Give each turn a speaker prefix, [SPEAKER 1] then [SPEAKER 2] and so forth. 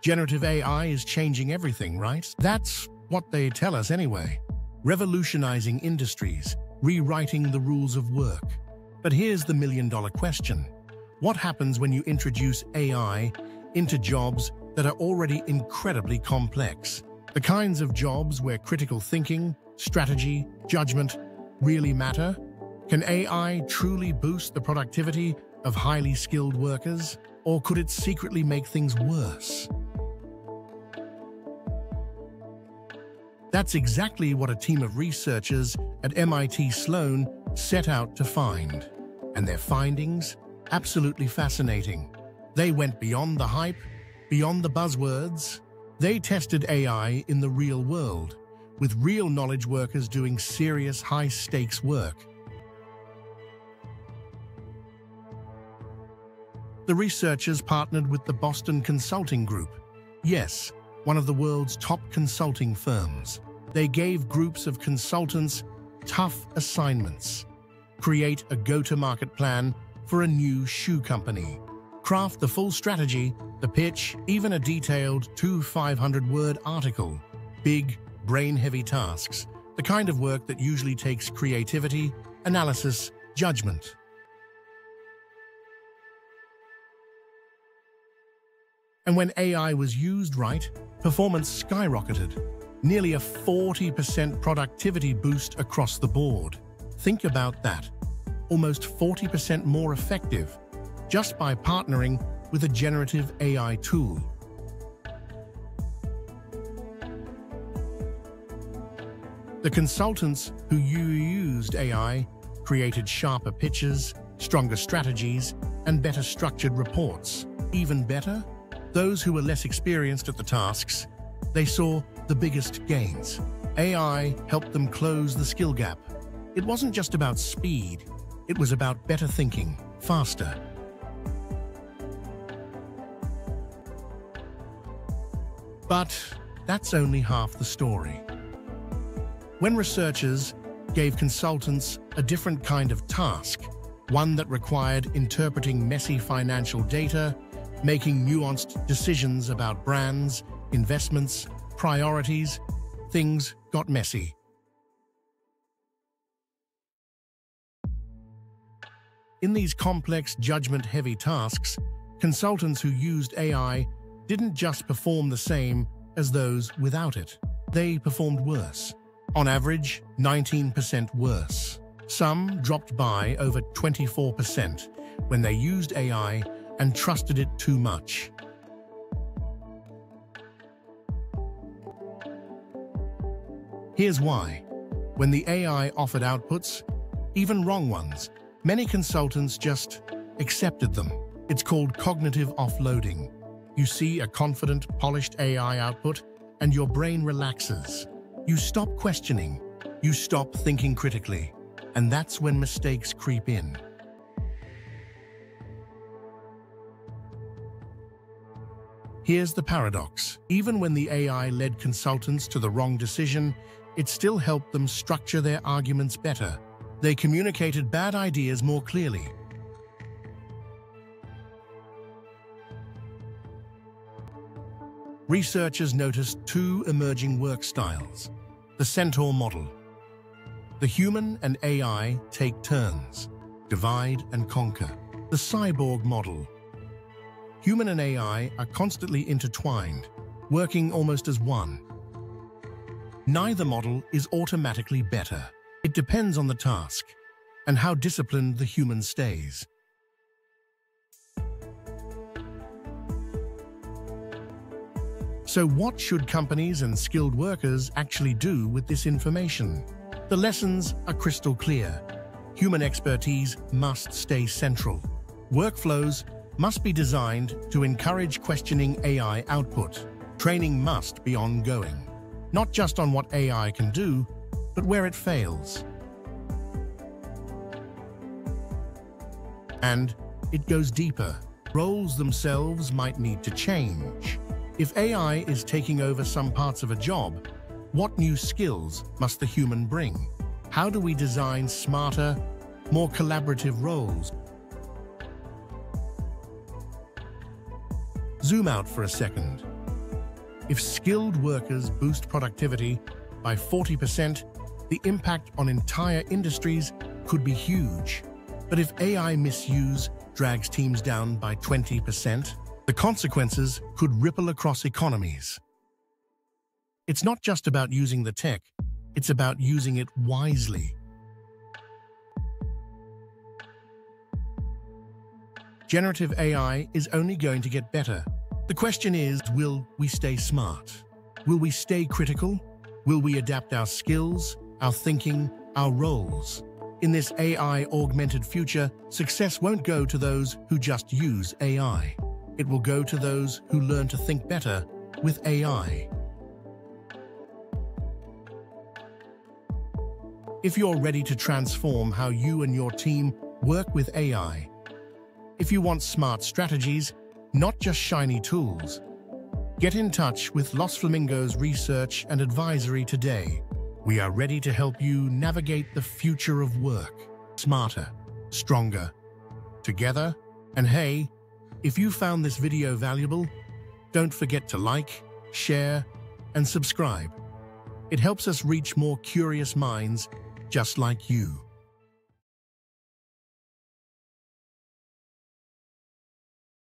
[SPEAKER 1] Generative AI is changing everything, right? That's what they tell us anyway. Revolutionizing industries, rewriting the rules of work. But here's the million-dollar question. What happens when you introduce AI into jobs that are already incredibly complex? The kinds of jobs where critical thinking, strategy, judgment really matter? Can AI truly boost the productivity of highly skilled workers? Or could it secretly make things worse? That's exactly what a team of researchers at MIT Sloan set out to find. And their findings? Absolutely fascinating. They went beyond the hype, beyond the buzzwords. They tested AI in the real world, with real knowledge workers doing serious high-stakes work. The researchers partnered with the Boston Consulting Group. Yes, one of the world's top consulting firms. They gave groups of consultants tough assignments. Create a go-to-market plan for a new shoe company. Craft the full strategy, the pitch, even a detailed two 500-word article. Big, brain-heavy tasks, the kind of work that usually takes creativity, analysis, judgment. And when AI was used right, performance skyrocketed. Nearly a 40% productivity boost across the board. Think about that. Almost 40% more effective just by partnering with a generative AI tool. The consultants who used AI created sharper pitches, stronger strategies, and better structured reports. Even better, those who were less experienced at the tasks, they saw the biggest gains. AI helped them close the skill gap. It wasn't just about speed, it was about better thinking, faster. But that's only half the story. When researchers gave consultants a different kind of task, one that required interpreting messy financial data making nuanced decisions about brands, investments, priorities, things got messy. In these complex, judgment-heavy tasks, consultants who used AI didn't just perform the same as those without it. They performed worse. On average, 19% worse. Some dropped by over 24% when they used AI and trusted it too much. Here's why. When the AI offered outputs, even wrong ones, many consultants just accepted them. It's called cognitive offloading. You see a confident, polished AI output, and your brain relaxes. You stop questioning. You stop thinking critically. And that's when mistakes creep in. Here's the paradox. Even when the AI led consultants to the wrong decision, it still helped them structure their arguments better. They communicated bad ideas more clearly. Researchers noticed two emerging work styles. The centaur model. The human and AI take turns, divide and conquer. The cyborg model, human and AI are constantly intertwined, working almost as one. Neither model is automatically better. It depends on the task and how disciplined the human stays. So what should companies and skilled workers actually do with this information? The lessons are crystal clear. Human expertise must stay central. Workflows must be designed to encourage questioning AI output. Training must be ongoing, not just on what AI can do, but where it fails. And it goes deeper. Roles themselves might need to change. If AI is taking over some parts of a job, what new skills must the human bring? How do we design smarter, more collaborative roles Zoom out for a second. If skilled workers boost productivity by 40%, the impact on entire industries could be huge. But if AI misuse drags teams down by 20%, the consequences could ripple across economies. It's not just about using the tech, it's about using it wisely. Generative AI is only going to get better. The question is, will we stay smart? Will we stay critical? Will we adapt our skills, our thinking, our roles? In this AI-augmented future, success won't go to those who just use AI. It will go to those who learn to think better with AI. If you're ready to transform how you and your team work with AI, if you want smart strategies, not just shiny tools. Get in touch with Los Flamingos Research and Advisory today. We are ready to help you navigate the future of work, smarter, stronger, together. And hey, if you found this video valuable, don't forget to like, share, and subscribe. It helps us reach more curious minds just like you.